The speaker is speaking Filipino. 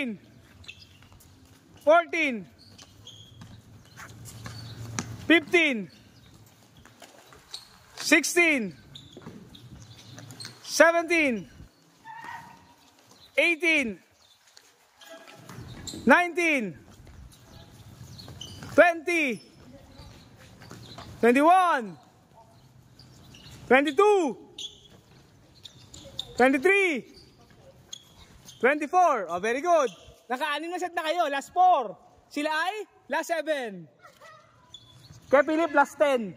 13 14 15 16 17 18 19 20 21 22 23 24. Oh, very good. Naka-anim na set na kayo. Last 4. Sila ay? Last 7. Kaya Philip, last 10.